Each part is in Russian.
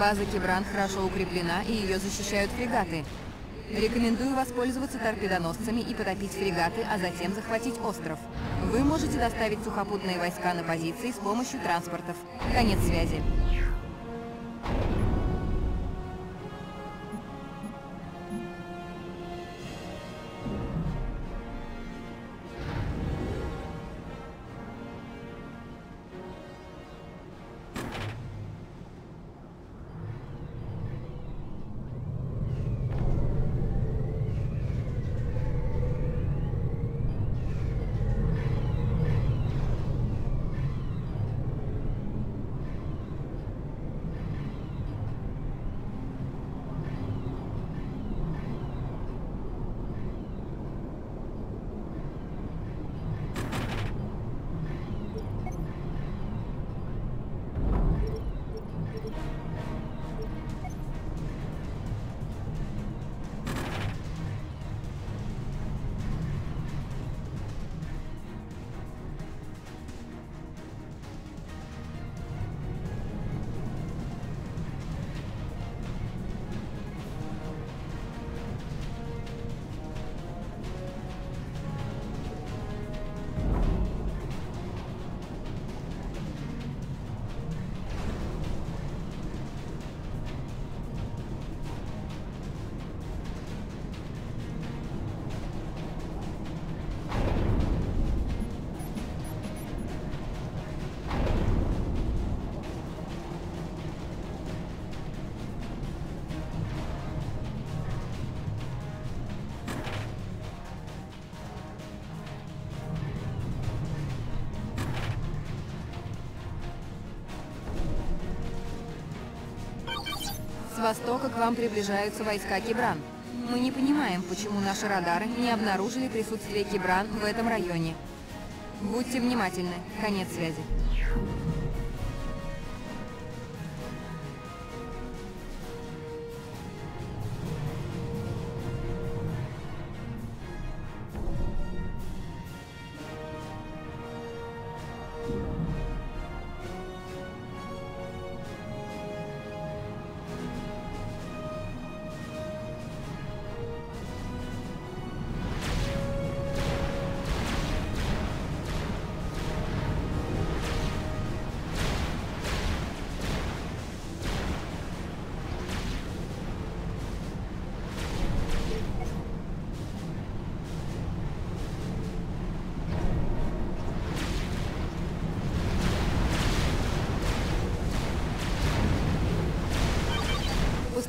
База Кибран хорошо укреплена, и ее защищают фрегаты. Рекомендую воспользоваться торпедоносцами и потопить фрегаты, а затем захватить остров. Вы можете доставить сухопутные войска на позиции с помощью транспортов. Конец связи. Востока к вам приближаются войска Кибран. Мы не понимаем, почему наши радары не обнаружили присутствие Кибран в этом районе. Будьте внимательны. Конец связи.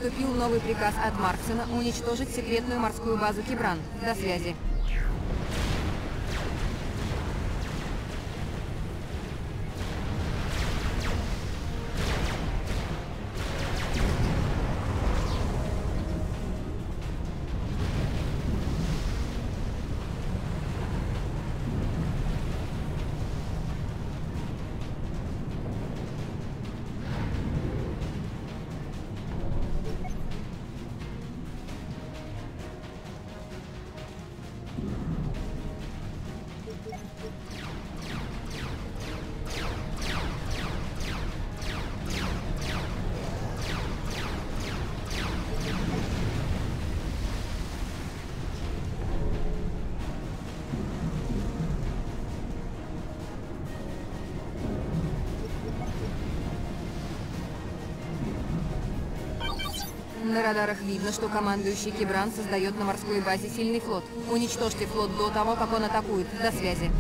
Поступил новый приказ от Марксона уничтожить секретную морскую базу Кибран. До связи. Радарах видно, что командующий Кибран создает на морской базе сильный флот. Уничтожьте флот до того, как он атакует. До связи.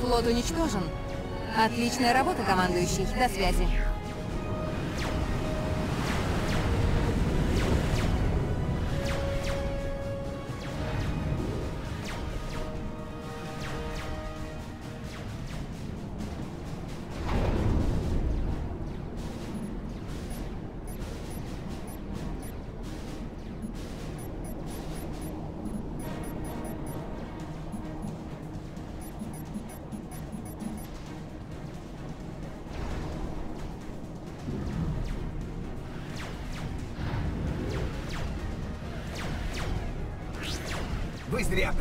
Флот уничтожен. Отличная работа, командующий. До связи.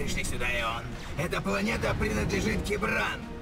Пришли сюда, Ион. Эта планета принадлежит Кибран.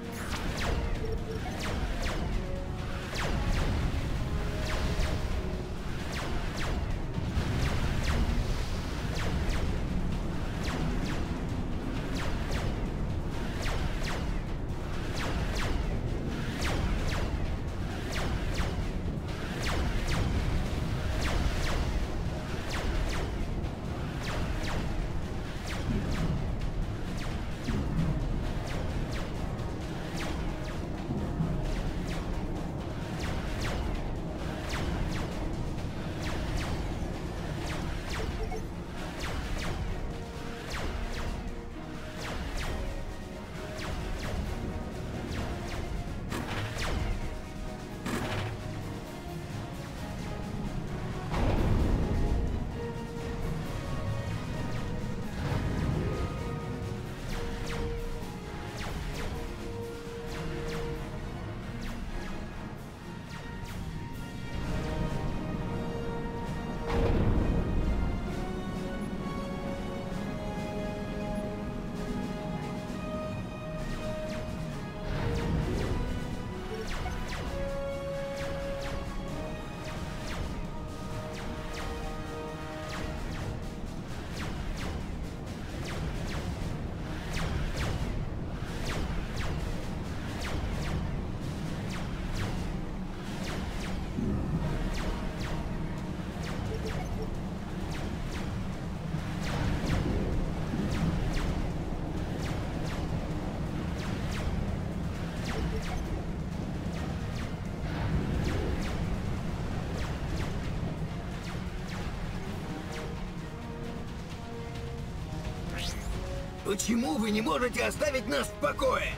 Почему вы не можете оставить нас в покое?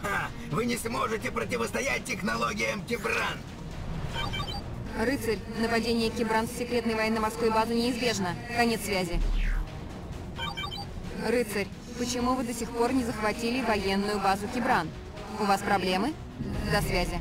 Ха! Вы не сможете противостоять технологиям Кибран! Рыцарь, нападение Кибран с секретной военно-морской базы неизбежно. Конец связи. Рыцарь, почему вы до сих пор не захватили военную базу Кибран? У вас проблемы? До связи.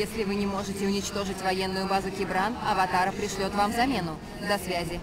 Если вы не можете уничтожить военную базу Кибран, Аватара пришлет вам замену. До связи.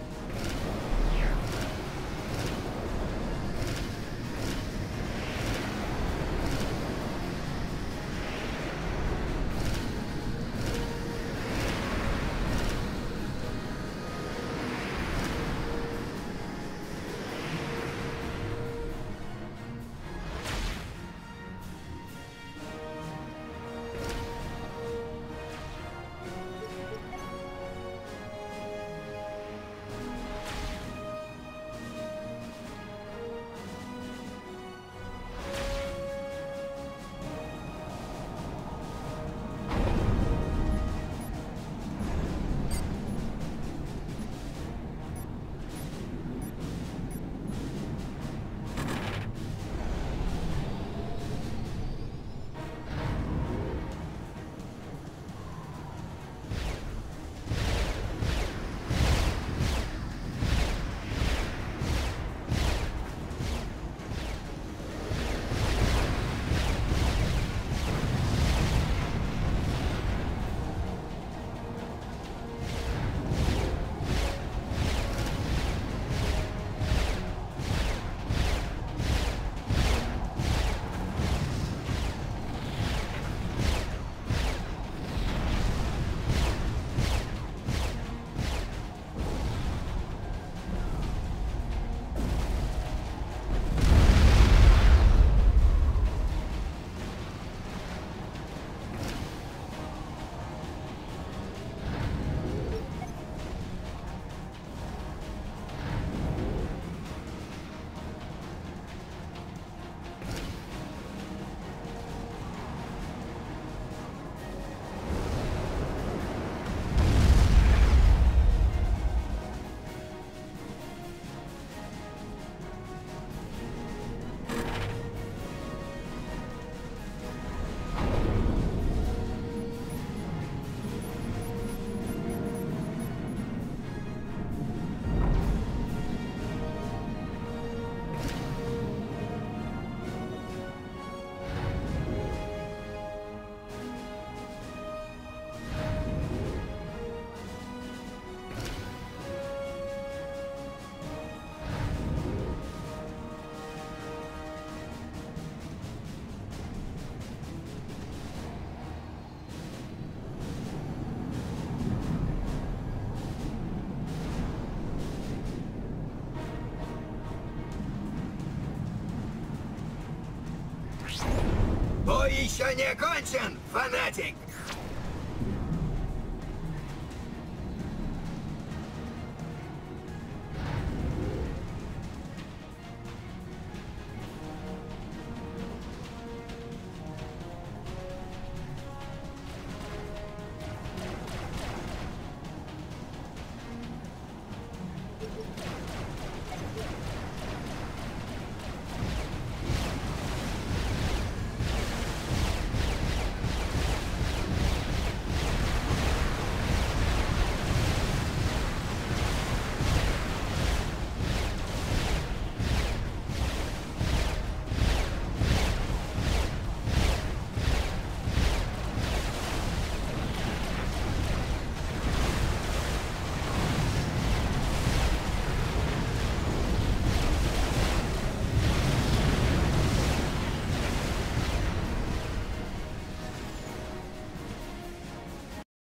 Не окончен, фанатик!